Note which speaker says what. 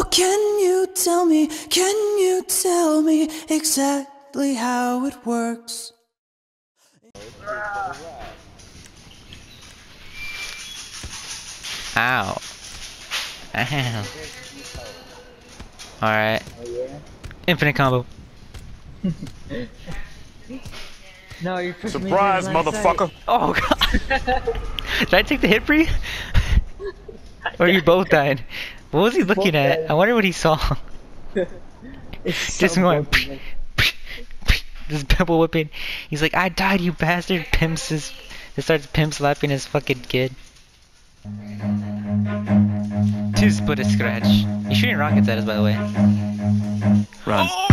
Speaker 1: Oh, can you tell me, can you tell me exactly how it works?
Speaker 2: Ow. Ow. Alright. Oh, Infinite combo.
Speaker 3: No, you're pushing me
Speaker 4: Surprise,
Speaker 3: to the line of sight.
Speaker 4: motherfucker!
Speaker 2: Oh god. Did I take the hit for you? or you both died? What was he looking
Speaker 3: Both
Speaker 2: at? I wonder what he saw. Just
Speaker 3: so
Speaker 2: going.
Speaker 3: broken, man.
Speaker 2: This pimple whipping. He's like, I died, you bastard. Pimps his. He starts pimp slapping his fucking kid. Just but a scratch. He's shooting rockets at us, by the way.
Speaker 4: Run.
Speaker 2: Thank